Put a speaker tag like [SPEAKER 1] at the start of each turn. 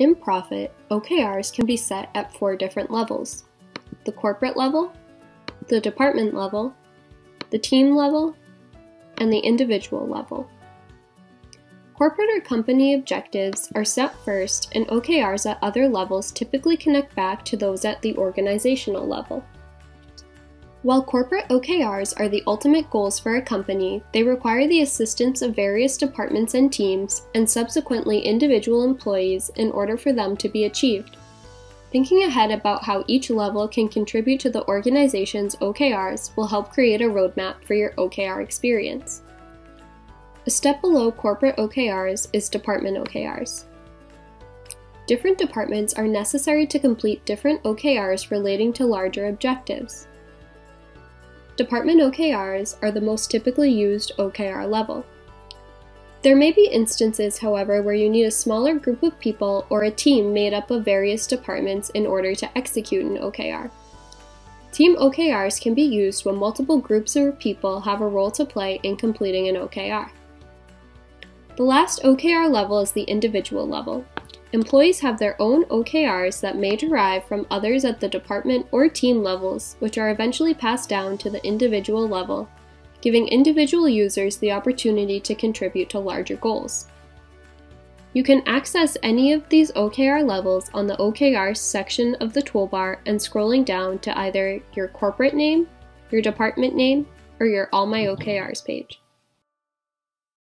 [SPEAKER 1] In Profit, OKRs can be set at four different levels the corporate level, the department level, the team level, and the individual level. Corporate or company objectives are set first, and OKRs at other levels typically connect back to those at the organizational level. While corporate OKRs are the ultimate goals for a company, they require the assistance of various departments and teams, and subsequently individual employees, in order for them to be achieved. Thinking ahead about how each level can contribute to the organization's OKRs will help create a roadmap for your OKR experience. A step below corporate OKRs is department OKRs. Different departments are necessary to complete different OKRs relating to larger objectives. Department OKRs are the most typically used OKR level. There may be instances, however, where you need a smaller group of people or a team made up of various departments in order to execute an OKR. Team OKRs can be used when multiple groups of people have a role to play in completing an OKR. The last OKR level is the individual level. Employees have their own OKRs that may derive from others at the department or team levels, which are eventually passed down to the individual level, giving individual users the opportunity to contribute to larger goals. You can access any of these OKR levels on the OKR section of the toolbar and scrolling down to either your corporate name, your department name, or your All My OKRs page.